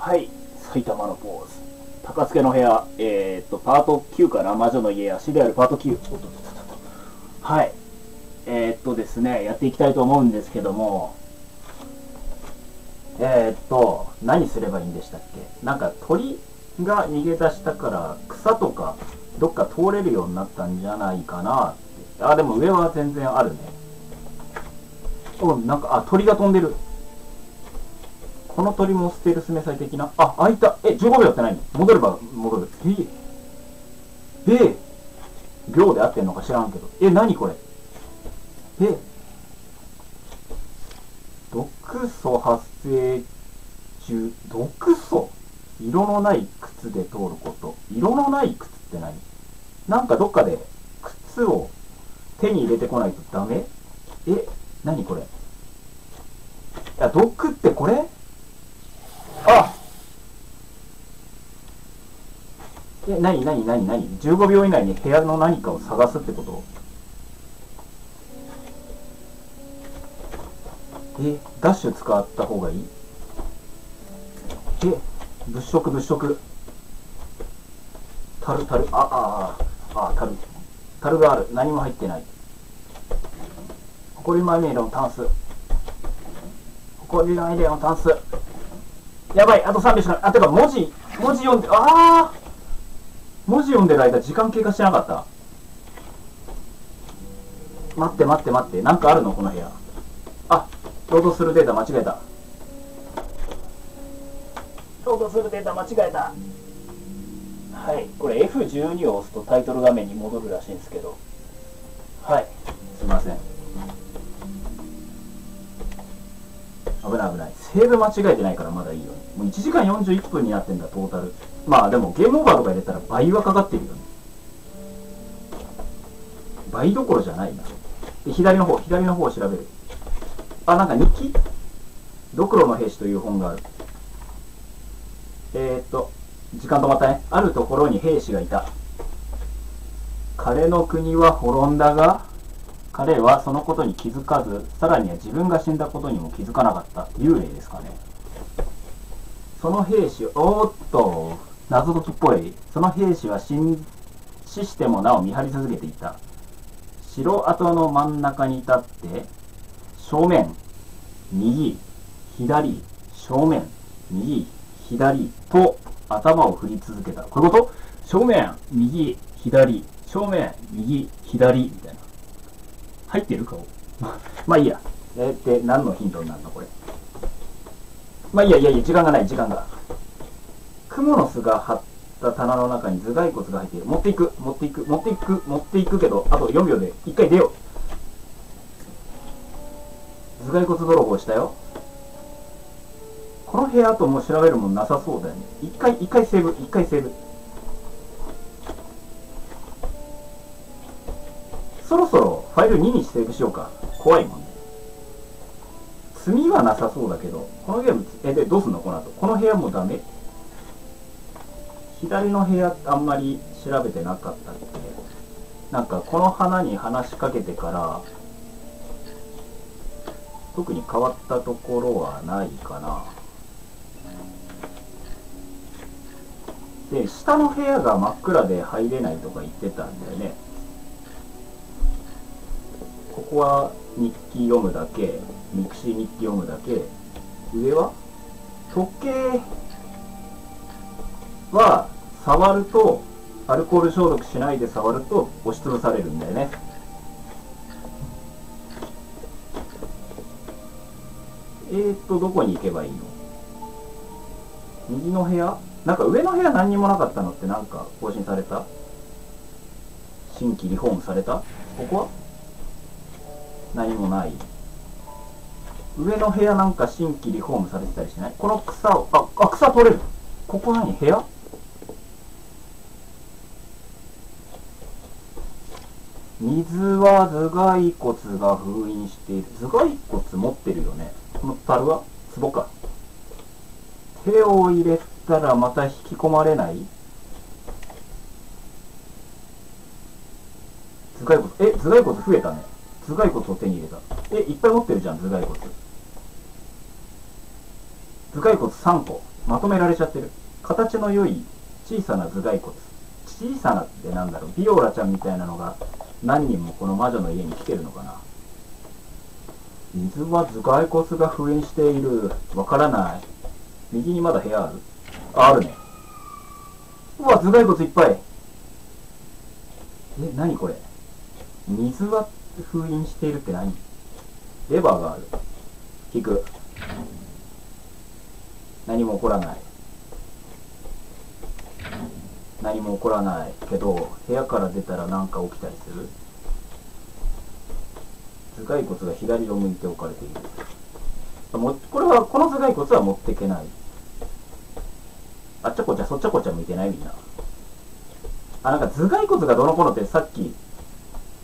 はい、埼玉のポーズ。高助の部屋、えー、っと、パート9かな魔女の家足であるパート9。はい。えー、っとですね、やっていきたいと思うんですけども、えー、っと、何すればいいんでしたっけ？なんか鳥が逃げ出したから草とかどっか通れるようになったんじゃないかなって。あ、でも上は全然あるね。お、なんか、あ、鳥が飛んでる。この鳥もステルスメサイ的な？あ、開いた。え、15秒って何戻れば戻る。え？え秒で合ってんのか知らんけど。え、何これ？え？毒素発生中、毒素色のない靴で通ること。色のない靴って何？なんかどっかで靴を手に入れてこないとダメ？え、何これ？いや、毒ってこれ？あえ、なになになになに ?15 秒以内に部屋の何かを探すってこと？え、ダッシュ使った方がいい？え、物色物色。樽樽、あ、あ、あ、あ、樽。樽がある。何も入ってない。埃まみれのタンス。埃まみれのタンス。やばい、あと3秒しかない。あ、てか文字、文字読んで、ああ文字読んでる間時間経過してなかった？待って待って待って。なんかあるの？この部屋。あ、ロードするデータ間違えた。ロードするデータ間違えた。はい。これ F12 を押すとタイトル画面に戻るらしいんですけど。はい。すいません。危ない危ない。セーブ間違えてないからまだいいよね。もう1時間41分になってんだ、トータル。まあでもゲームオーバーとか入れたら倍はかかってるよね。倍どころじゃないな。で、左の方、左の方を調べる。あ、なんか日記？ドクロの兵士という本がある。えー、っと、時間止まったね。あるところに兵士がいた。彼の国は滅んだが、彼はそのことに気づかず、さらには自分が死んだことにも気づかなかった。幽霊ですかね。その兵士、おーっと、謎解きっぽい。その兵士は死死してもなお見張り続けていた。城跡の真ん中に立って、正面、右、左、正面、右、左と頭を振り続けた。こういうこと？正面、右、左、正面、右、左、みたいな。入ってる顔 まあいいや。えー、って何のヒントになるの？これ。まあいいやいやいや、時間がない、時間が。クモの巣が張った棚の中に頭蓋骨が入っている。持っていく、持っていく、持っていく、持っていくけど、あと4秒で1回出よう。頭蓋骨泥棒したよ。この部屋ともう調べるもんなさそうだよね。一回、一回セーブ、一回セーブ。そろそろファイル2にセーブしようか。怖いもんね。罪はなさそうだけど、このゲーム、え、で、どうすんの？この後。この部屋もダメ？左の部屋あんまり調べてなかったっけ？なんかこの花に話しかけてから、特に変わったところはないかな。で、下の部屋が真っ暗で入れないとか言ってたんだよね。ここは日記読むだけ、ミクシー日記読むだけ。上は？時計は触ると、アルコール消毒しないで触ると押しつぶされるんだよね。えーっと、どこに行けばいいの？右の部屋？なんか上の部屋何にもなかったのってなんか更新された？新規リフォームされた？ここは？何もない。上の部屋なんか新規リフォームされてたりしない？この草を、あ、あ、草取れる。ここ何？部屋？水は頭蓋骨が封印している。頭蓋骨持ってるよね。この樽は？壺か。手を入れたらまた引き込まれない？頭蓋骨、え、頭蓋骨増えたね。頭蓋骨を手に入れた。え、いっぱい持ってるじゃん、頭蓋骨。頭蓋骨3個。まとめられちゃってる。形の良い小さな頭蓋骨。小さなってなんだろう。ビオラちゃんみたいなのが何人もこの魔女の家に来てるのかな。水は頭蓋骨が封印している。わからない。右にまだ部屋あるあ、あるね。うわ、頭蓋骨いっぱい。え、何これ水は封印しているって何？レバーがある。引く。何も起こらない。何も起こらないけど、部屋から出たら何か起きたりする？頭蓋骨が左を向いて置かれている。もこれは、この頭蓋骨は持っていけない。あっちゃこっちゃ、そっちゃこっちゃ向いてないみんな。あ、なんか頭蓋骨がどの頃ってさっき、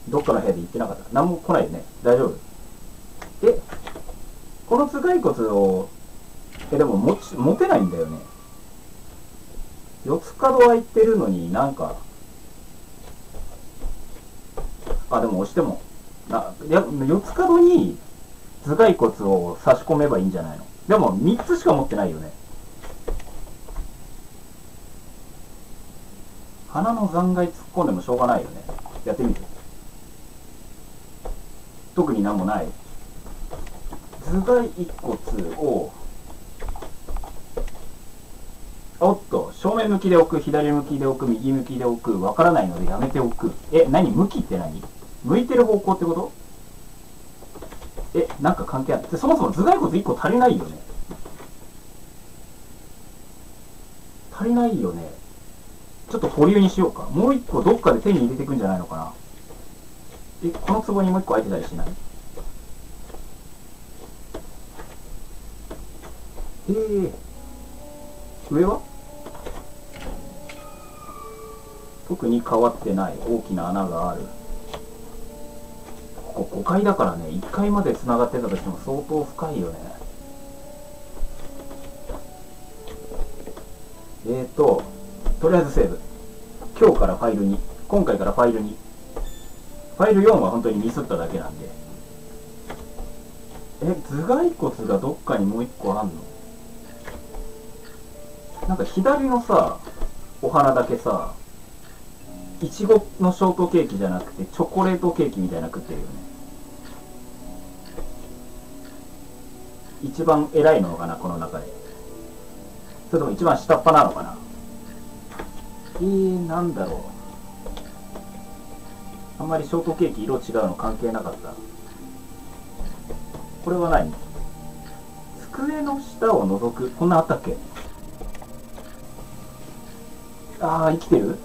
どっかの部屋で言ってなかった。何も来ないよね。大丈夫？え、この頭蓋骨を、え、でも持ち、持てないんだよね。四つ角空いてるのになんか、あ、でも押しても、な、や、四つ角に頭蓋骨を差し込めばいいんじゃないの？でも三つしか持ってないよね。鼻の残骸突っ込んでもしょうがないよね。やってみて。特になんもない。頭蓋一骨を、おっと、正面向きで置く、左向きで置く、右向きで置く、わからないのでやめておく。え、何？向きって何？向いてる方向ってこと？え、なんか関係あって、そもそも頭蓋骨1個足りないよね。足りないよね。ちょっと保留にしようか。もう1個どっかで手に入れていくんじゃないのかな。え、この壺にもう1個空いてたりしない？えー、上は？特に変わってない大きな穴がある。ここ5階だからね、1階まで繋がってたとしても相当深いよね。えーと、とりあえずセーブ。今日からファイルに、今回からファイルに。ファイル4は本当にミスっただけなんで。え、頭蓋骨がどっかにもう1個あんの？なんか左のさ、お花だけさ、いちごのショートケーキじゃなくて、チョコレートケーキみたいな食ってるよね。一番偉いのかな、この中で。それとも一番下っ端なのかな？えー、なんだろう。あんまりショートケーキ色違うの関係なかった。これは何？机の下を覗く？こんなあったっけ？ああ、生きてる？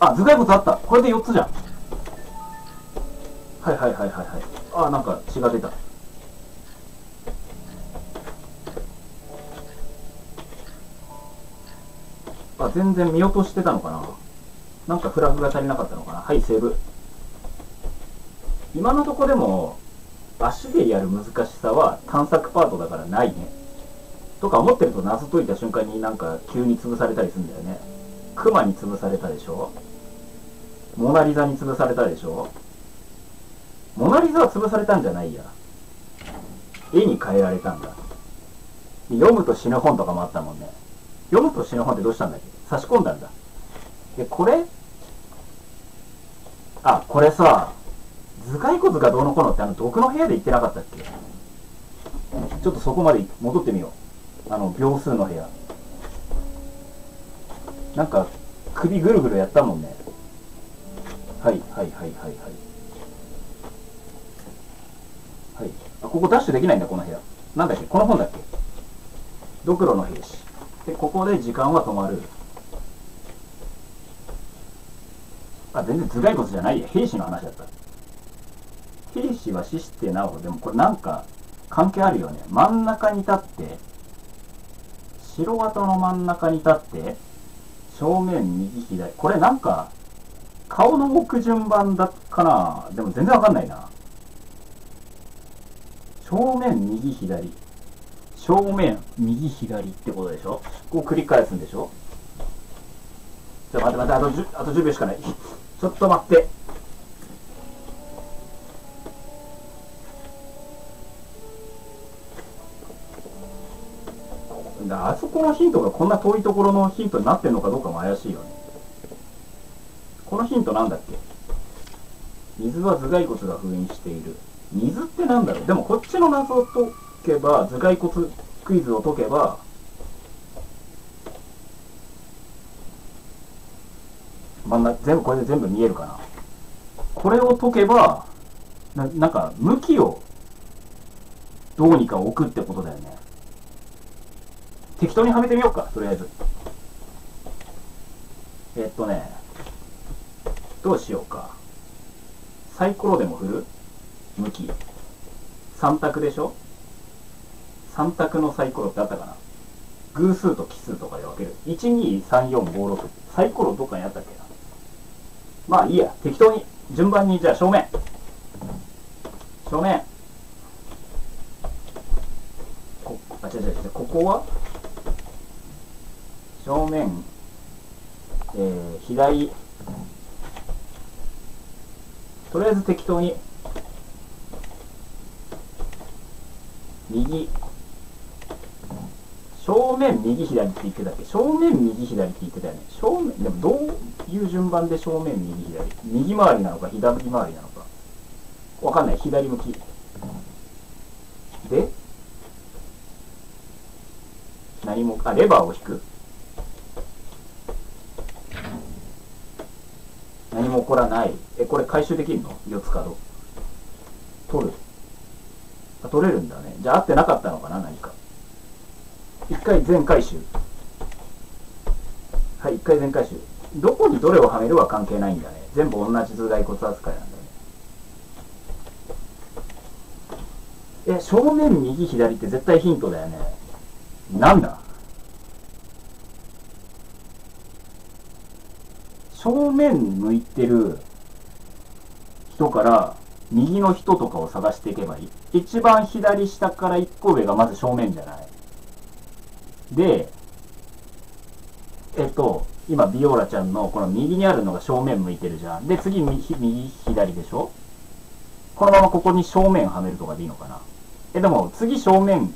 あ、頭蓋骨あった。これで4つじゃん。はいはいはいはいはい。ああ、なんか血が出た。あ、全然見落としてたのかな？なんかフラグが足りなかったのかな？はい、セーブ。今のとこでも、足でやる難しさは探索パートだからないね。とか思ってると謎解いた瞬間になんか急に潰されたりするんだよね。クマに潰されたでしょ？モナリザに潰されたでしょ？モナリザは潰されたんじゃないや。絵に変えられたんだ。読むと死ぬ本とかもあったもんね。読むと死ぬ本ってどうしたんだっけ？差し込んだんだ。で、これ？あ、これさ、頭蓋骨がどうのこうのってあの毒の部屋で言ってなかったっけ？ちょっとそこまで戻ってみよう。あの、秒数の部屋。なんか、首ぐるぐるやったもんね。はい、はい、はい、はい、はい。はい。あ、ここダッシュできないんだ、この部屋。なんだっけ？この本だっけ？ドクロの兵士。で、ここで時間は止まる。あ、全然頭蓋骨じゃないや。兵士の話だった。兵士は死してなお、でもこれなんか関係あるよね。真ん中に立って、城跡の真ん中に立って、正面右左。これなんか、顔の置く順番だっかなでも全然わかんないな。正面右左。正面右左ってことでしょ？こう繰り返すんでしょ？ちょっと、待って待って、あと10、あと10秒しかない。ちょっと待って。だあそこのヒントがこんな遠いところのヒントになってんのかどうかも怪しいよね。このヒントなんだっけ？水は頭蓋骨が封印している。水ってなんだろう？でもこっちの謎を解けば、頭蓋骨クイズを解けば、まんな全部これで全部見えるかな。これを解けば、ななんか向きをどうにか置くってことだよね。適当にはめてみようか、とりあえず。えっとね、どうしようか。サイコロでも振る？向き。3択でしょ ?3 択のサイコロってあったかな？偶数と奇数とかで分ける。1、2、3、4、5、6。サイコロどっかにあったっけな？まあいいや。適当に、順番に、じゃあ正面。正面。こ、あ、違う違う違う。ここは？正面、えー、左、とりあえず適当に、右、正面右左って言ってたっけ？正面右左って言ってたよね。正面、でもどういう順番で正面右左？右回りなのか左回りなのかわかんない。左向き。で何も、あ、レバーを引く何も起こらない。え、これ回収できるの ?4 つカード。取る。あ、取れるんだね。じゃあ合ってなかったのかな何か。一回全回収。はい、一回全回収。どこにどれをはめるは関係ないんだね。全部同じ頭蓋骨扱いなんだね。え、正面右左って絶対ヒントだよね。なんだ？正面向いてる人から右の人とかを探していけばいい。一番左下から一個上がまず正面じゃないで、えっと、今、ビオラちゃんのこの右にあるのが正面向いてるじゃん。で、次右、右、左でしょ？このままここに正面はめるとかでいいのかな？え、でも、次正面、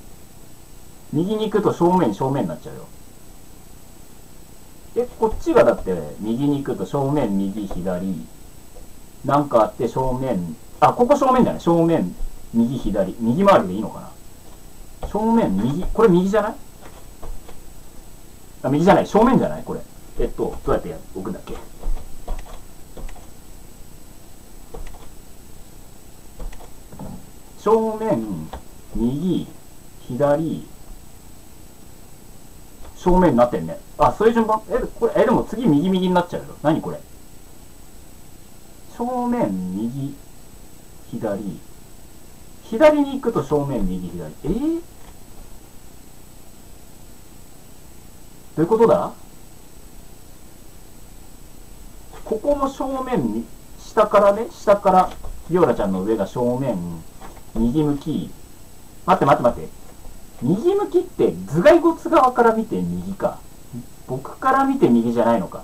右に行くと正面、正面になっちゃうよ。え、こっちがだって、右に行くと正面、右、左。なんかあって正面、あ、ここ正面じゃない正面、右、左。右回りでいいのかな？正面、右、これ右じゃない？あ、右じゃない、正面じゃない？これ。えっと、どうやって置くんだっけ？正面、右、左、正面になってんね。あ、そういう順番？え、これ、え、でも次右右になっちゃうよ。何これ？正面、右、左。左に行くと正面、右、左。えー、どういうことだ？ここも正面に、下からね、下から、ビオラちゃんの上が正面、右向き。待って待って待って。右向きって頭蓋骨側から見て右か。僕から見て右じゃないのか。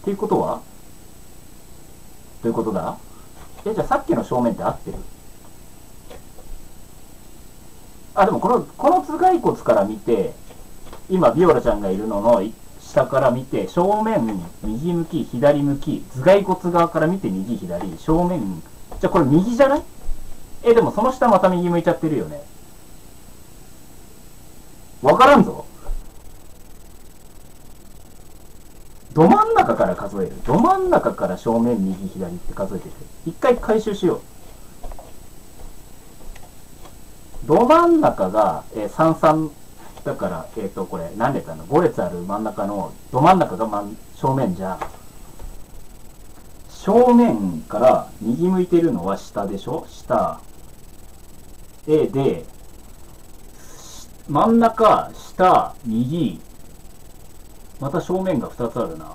っていうことは？どういうことだ？え、じゃあさっきの正面って合ってる？あ、でもこの、この頭蓋骨から見て、今、ビオラちゃんがいるのの下から見て、正面、右向き、左向き、頭蓋骨側から見て右、左、正面、じゃあこれ右じゃない？え、でもその下また右向いちゃってるよね。わからんぞ。ど真ん中から数える。ど真ん中から正面、右、左って数えてて。一回回収しよう。ど真ん中が、えー、3だから、えっ、ー、と、これ何列あるの ?5 列ある真ん中の、ど真ん中が真正面じゃ、正面から右向いてるのは下でしょ？下。A で、真ん中、下、右、また正面が2つあるな。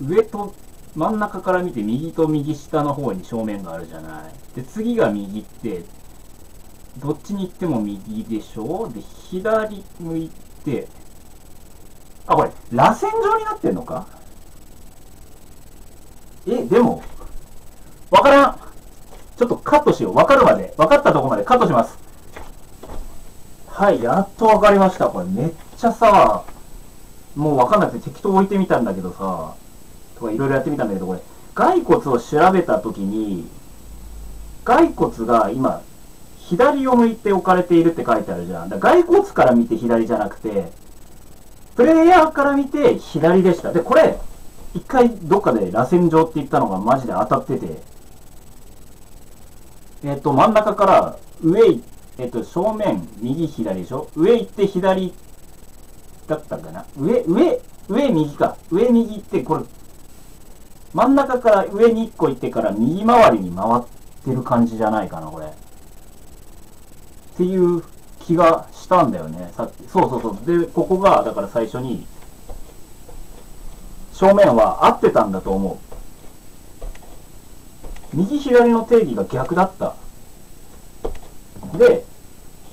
上と真ん中から見て右と右下の方に正面があるじゃない。で、次が右って、どっちに行っても右でしょ？で、左向いて、あ、これ、螺旋状になってんのか？え、でも、わからんちょっとカットしよう。わかるまで。わかったとこまでカットします。はい、やっとわかりました。これめっちゃさ、もうわかんなくて適当置いてみたんだけどさ、とかいろいろやってみたんだけど、これ、骸骨を調べたときに、骸骨が今、左を向いて置かれているって書いてあるじゃん。だ骸骨から見て左じゃなくて、プレイヤーから見て左でした。で、これ、一回どっかで螺旋状って言ったのがマジで当たってて、えっ、と、真ん中から上、えっ、と、正面、右、左でしょ？上行って左だったんかな上、上、上、右か。上、右って、これ、真ん中から上に1個行ってから右回りに回ってる感じじゃないかな、これ。っていう気がしたんだよね、さっき。そうそうそう。で、ここが、だから最初に、正面は合ってたんだと思う。右左の定義が逆だった。で、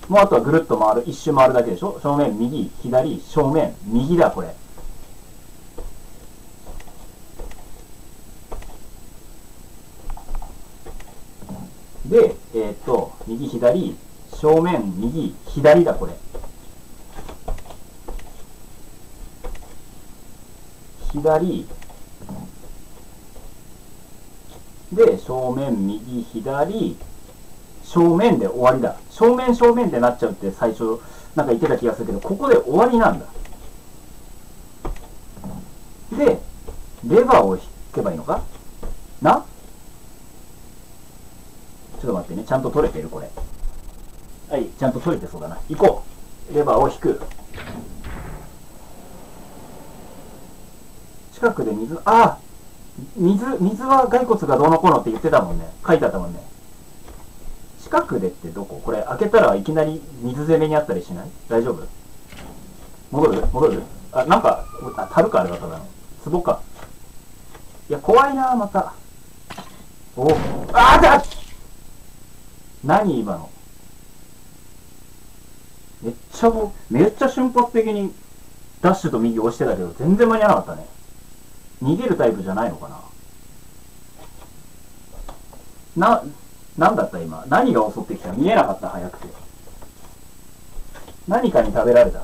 もうあとはぐるっと回る、一周回るだけでしょ？正面、右、左、正面、右だ、これ。で、えーっと、右、左、正面、右、左だ、これ。左、で、正面、右、左、正面で終わりだ。正面正面でなっちゃうって最初、なんか言ってた気がするけど、ここで終わりなんだ。で、レバーを引けばいいのか？な？ちょっと待ってね、ちゃんと取れてるこれ。はい、ちゃんと取れてそうだな。行こう。レバーを引く。近くで水、あ水、水は骸骨がどうのこうのって言ってたもんね。書いてあったもんね。近くでってどこ？これ開けたらいきなり水攻めにあったりしない？大丈夫？戻る？戻る？あ、なんか、あ、樽かあれはただの。壺か。いや、怖いなまた。おあーだ何今の？めっちゃも、めっちゃ瞬発的にダッシュと右押してたけど、全然間に合わなかったね。逃げるタイプじゃないのかな？な、なんだった今？何が襲ってきた？見えなかった？早くて。何かに食べられた？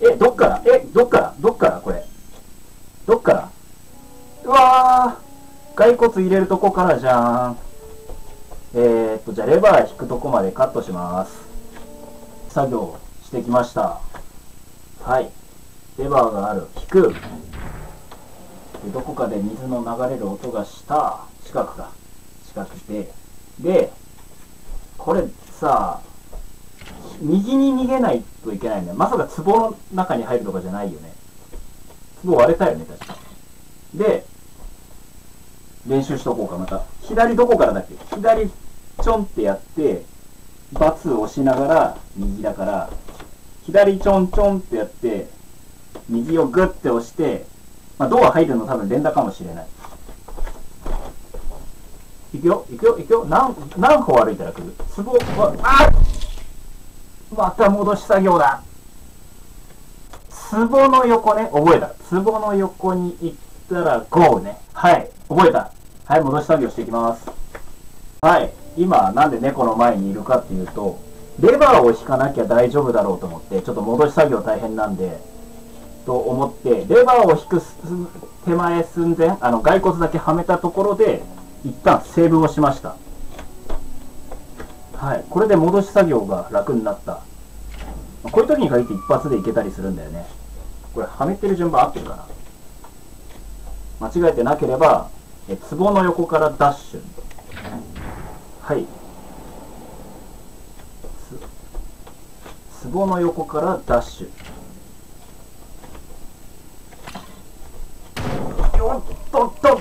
え、どっから？え、どっから？どっから？これ。どっから？うわー骸骨入れるとこからじゃん。えー、っと、じゃあレバー引くとこまでカットします。作業してきました。はい。レバーがある。引く。でどこかで水の流れる音がした。近くか。近くで。で、これさ、右に逃げないといけないんだよ。まさか壺の中に入るとかじゃないよね。壺割れたよね、確か。で、練習しとこうか、また。左どこからだっけ？左、ちょんってやって、バツ押しながら、右だから、左ちょんちょんってやって、右をグッて押して、まあ、ドア入るの多分連打かもしれない。いくよいくよいくよ何、何歩歩いたら来る？ツボは、あまた戻し作業だツボの横ね、覚えた。ツボの横に行ったらゴーね。はい、覚えた。はい、戻し作業していきます。はい、今なんで猫の前にいるかっていうと、レバーを引かなきゃ大丈夫だろうと思って、ちょっと戻し作業大変なんで、と思って、レバーを引くす手前寸前、あの、骸骨だけはめたところで、一旦セーブをしました。はい。これで戻し作業が楽になった。こういう時に限って一発でいけたりするんだよね。これ、はめてる順番合ってるかな間違えてなければ、え、壺の横からダッシュ。はい。壺の横からダッシュ。おっとっと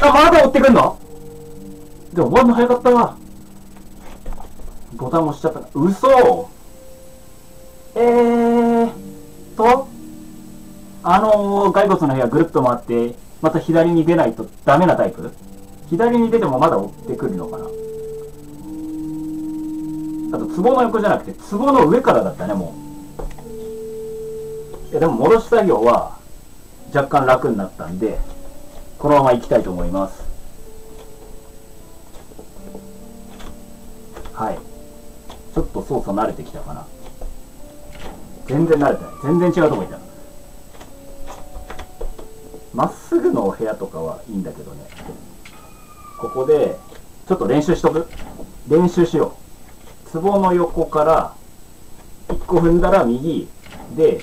あ、まだ追ってくんの？でも終わんの早かったわ。ボタン押しちゃった。嘘えーと、あのー、骸骨の部屋ぐるっと回って、また左に出ないとダメなタイプ？左に出てもまだ追ってくるのかな？あと、壺の横じゃなくて、壺の上からだったね、もう。いや、でも戻し作業は、若干楽になったんで、このまま行きたいと思います。はい。ちょっと操作慣れてきたかな。全然慣れてない。全然違うとこ行ったまっすぐのお部屋とかはいいんだけどね。ここでちょっと練習しとく？練習しよう。壺の横から1個踏んだら右で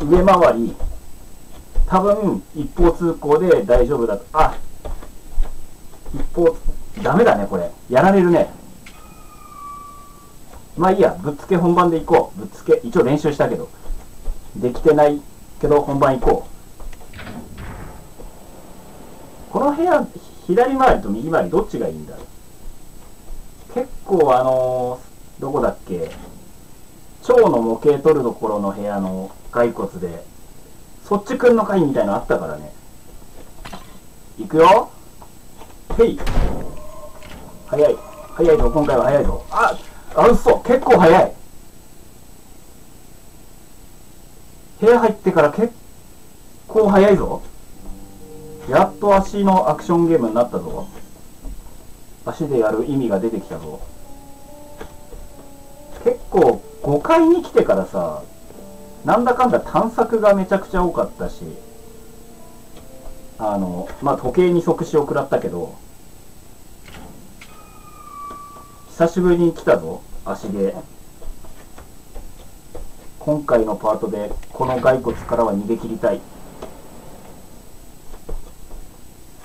上回り多分一方通行で大丈夫だと。あ一方ダメだねこれ。やられるね。まあいいやぶっつけ本番で行こう。ぶっつけ一応練習したけど。できてないけど本番行こう。この部屋左回りと右回りどっちがいいんだ？結構あのー、どこだっけ？蝶の模型取るところの部屋の骸骨で。そっちくんの会みたいのあったからね。行くよ。へい早い。早いぞ今回は。早いぞ。ああ嘘。結構早い。部屋入ってから結構早いぞ。やっと足のアクションゲームになったぞ。足でやる意味が出てきたぞ。結構5階に来てからさなんだかんだ探索がめちゃくちゃ多かったしあのまあ時計に即死を食らったけど久しぶりに来たぞ足で今回のパートでこの骸骨からは逃げ切りたい。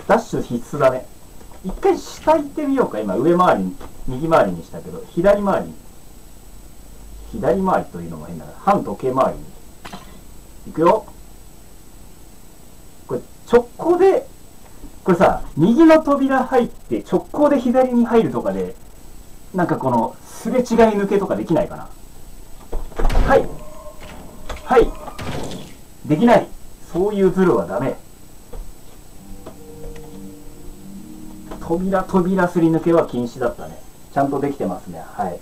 ダッシュ必須だね。一回下行ってみようか。今上回り右回りにしたけど左回り。左回りというのも変だな。反時計回り。に行くよ。これ直行でこれさ右の扉入って直行で左に入るとかでなんかこのすれ違い抜けとかできないかな。はい。はい。できない。そういうズルはダメ。扉扉すり抜けは禁止だったね。ちゃんとできてますね。はい。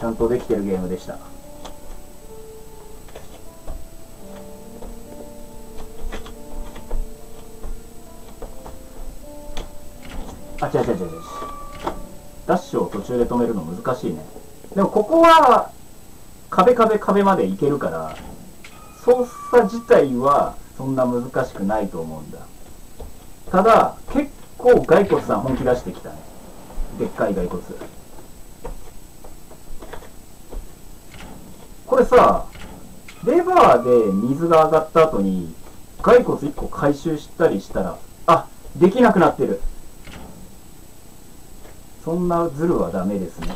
ちゃんとできてるゲームでした。あ違う違う違う違う。ダッシュを途中で止めるの難しいね。でもここは壁壁壁まで行けるから操作自体はそんな難しくないと思うんだ。ただ結構骸骨さん本気出してきたね。でっかい骸骨。これさレバーで水が上がった後に骸骨1個回収したりしたらあできなくなってる。そんなズルはダメですね。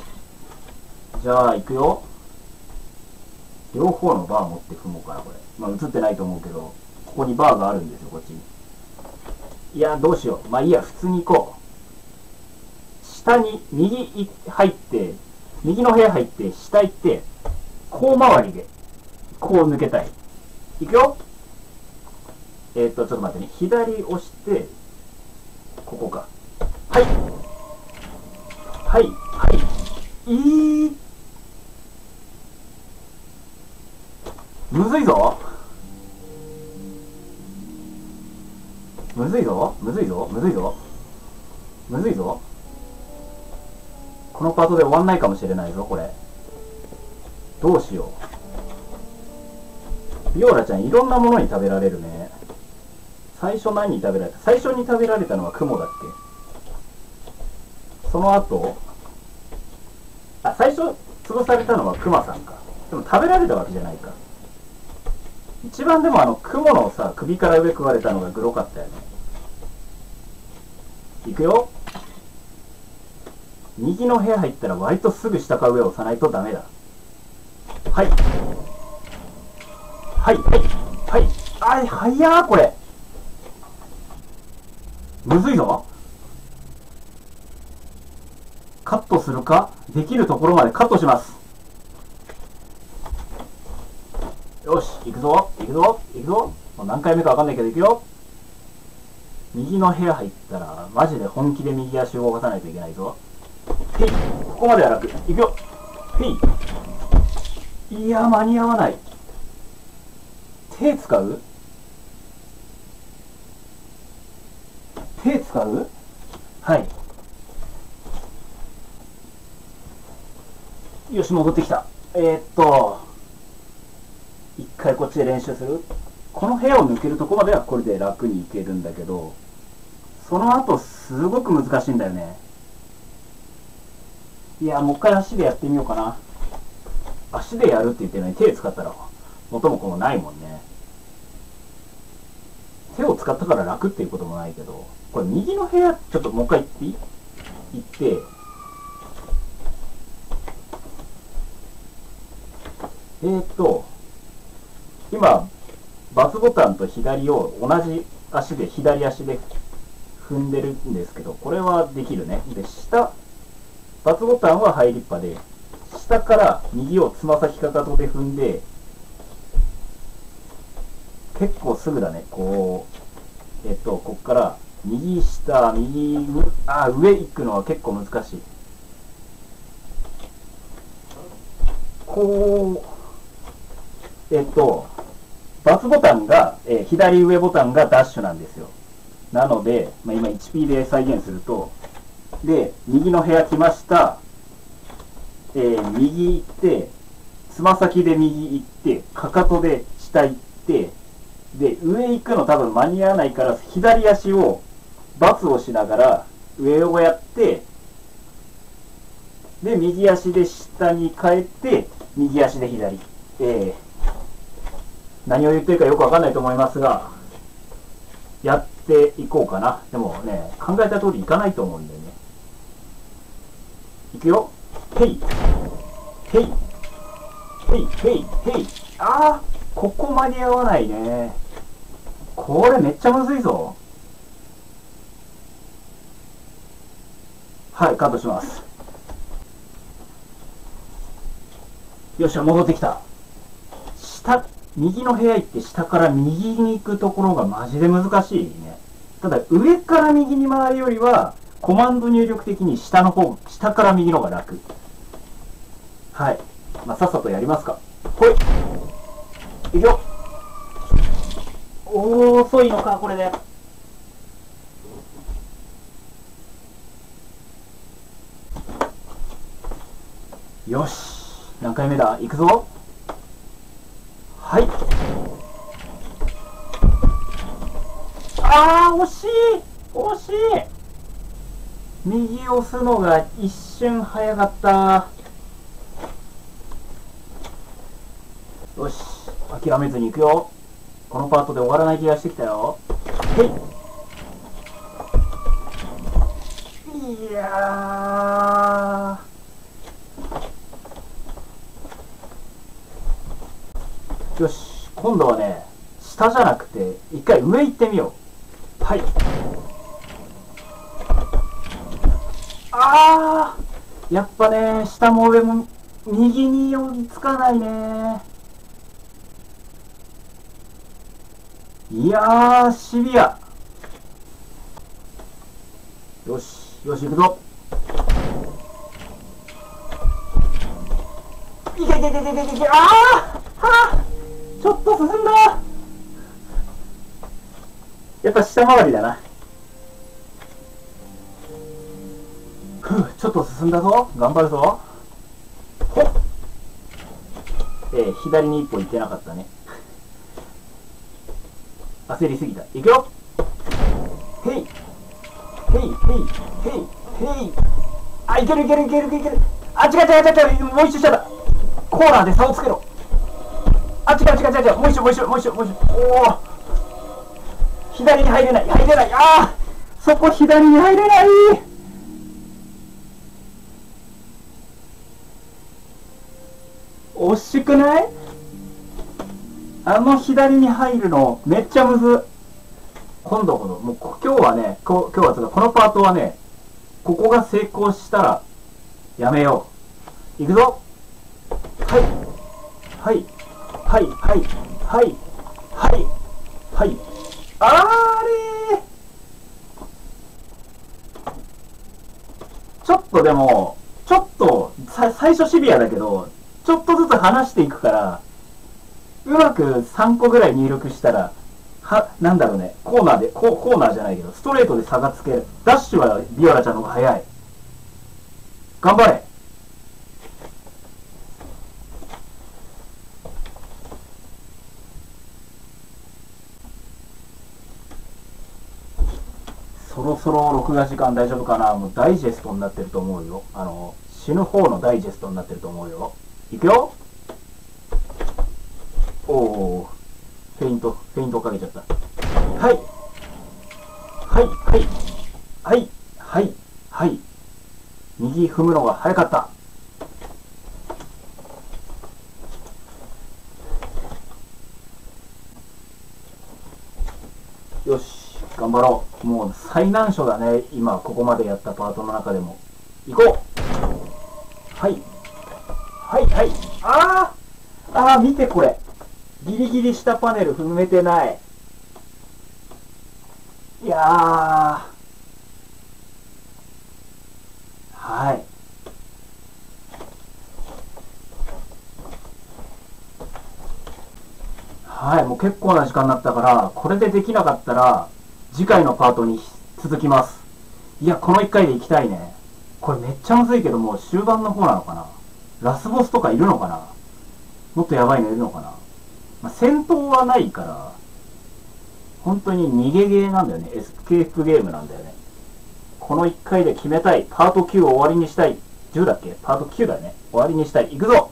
じゃあ行くよ。両方のバー持って踏もうかなこれ。まあ映ってないと思うけどここにバーがあるんですよこっちに。いやどうしよう。まあいいや普通に行こう。下に右入って右の部屋入って下行ってこう回りでこう抜けたい。行くよ。えー、っとちょっと待ってね。左押してここか。はい。はい。はい。いいむずいぞ。むずいぞ。むずいぞ。むずいぞ。むずいぞ。このパートで終わんないかもしれないぞこれ。どうしよう。ビオラちゃんいろんなものに食べられるね。最初何に食べられた？最初に食べられたのは雲だっけ？その後？あ最初潰されたのはクマさんか。でも食べられたわけじゃないか。一番でもあの雲のさ首から上食われたのがグロかったよね。いくよ。右の部屋入ったら割とすぐ下か上を押さないとダメだ。はい。はいはいはい。あい早ーこれ。むずいぞ。カットするかできるところまでカットしますよし、行くぞ、行くぞ、行くぞ。もう何回目かわかんないけど行くよ。右の部屋入ったら、マジで本気で右足を動かさないといけないぞ。へい、ここまでは楽。行くよ。へい。いや、間に合わない。手使う？手使う？はい。よし、戻ってきた。えー、っと、一回こっちで練習するこの部屋を抜けるとこまではこれで楽にいけるんだけど、その後すごく難しいんだよね。いや、もう一回足でやってみようかな。足でやるって言ってるのに手使ったら元も子もないもんね。手を使ったから楽っていうこともないけど、これ右の部屋、ちょっともう一回行っていい？行って、えーっと、今、バツボタンと左を同じ足で、左足で踏んでるんですけど、これはできるね。で、下、バツボタンは入りっぱで、下から右をつま先かかとで踏んで、結構すぐだね。こう、えっと、こっから、右下、右、あ、上行くのは結構難しい。こう、えっと、バツボタンが、えー左上ボタンがダッシュなんですよ。なので、まあ、今 1P で再現すると、で、右の部屋来ました。えー右行って、つま先で右行って、かかとで下行って、で、上行くの多分間に合わないから、左足をバツをしながら、上をやって、で、右足で下に変えて、右足で左。えー何を言ってるかよくわかんないと思いますが、やっていこうかな。でもね、考えた通りいかないと思うんでね。いくよ。へい。へい。へい、へい、へい。あー、ここ間に合わないね。これめっちゃむずいぞ。はい、カットします。よっしゃ、戻ってきた。下、右の部屋行って下から右に行くところがマジで難しいね。ただ、上から右に回るよりは、コマンド入力的に下の方、下から右の方が楽。はい。まあ、さっさとやりますか。ほい。いくよ。おー、遅いのか、これで。よし。何回目だ？行くぞ。はい。あー、惜しい惜しい右押すのが一瞬早かった。よし、諦めずに行くよ。このパートで終わらない気がしてきたよ。へい。いやー。よし、今度はね、下じゃなくて、一回上行ってみよう。はい。あー、やっぱね、下も上も右に寄りつかないね。いやー、シビア。よし、よし、行くぞ。いけいけいけいけいけいけ、あーはあちょっと進んだやっぱ下回りだな。ふう、ちょっと進んだぞ。頑張るぞ。ほっ。えー、左に一歩行ってなかったね。焦りすぎた。いくよへいへいへいへいへいあ、いけるいけるいけるいけるあ、違う違う違う違うもう一周しただコーナーで差をつけろあ、違う違う違う違う。もう一周もう一周もう一周もう一周。おお左に入れない。入れない。ああそこ左に入れない。惜しくない？あの左に入るのめっちゃむず。今度このもう今日はね今日はつうかこのパートはねここが成功したらやめよう。いくぞ。はい。はい。はいはいはいはいはいあれちょっとでもちょっとさ最初シビアだけどちょっとずつ離していくからうまく3個ぐらい入力したらは、なんだろうね、コーナーで、ココーナーじゃないけど、ストレートで差がつける。ダッシュはビオラちゃんの方が早い。頑張れそろそろ録画時間大丈夫かな？もうダイジェストになってると思うよ。あの、死ぬ方のダイジェストになってると思うよ。いくよおおフェイント、フェイントかけちゃった。はい。はい、はい。はい、はい、はい。右踏むのが早かった。よし、頑張ろう。もう最難所だね。今、ここまでやったパートの中でも。行こうはい。はい、はい。あーあー、見てこれ。ギリギリ下パネル踏めてない。いやー。はい。はい、もう結構な時間になったから、これでできなかったら、次回のパートに続きます。いや、この1回で行きたいね。これめっちゃむずいけど、もう終盤の方なのかなラスボスとかいるのかなもっとやばいのいるのかなまあ、戦闘はないから、本当に逃げゲーなんだよね。エスケープゲームなんだよね。この1回で決めたい。パート9を終わりにしたい。10だっけ？パート9だね。終わりにしたい。行くぞ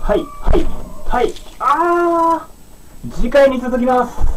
はい、はい、はい。あー次回に続きます